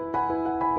う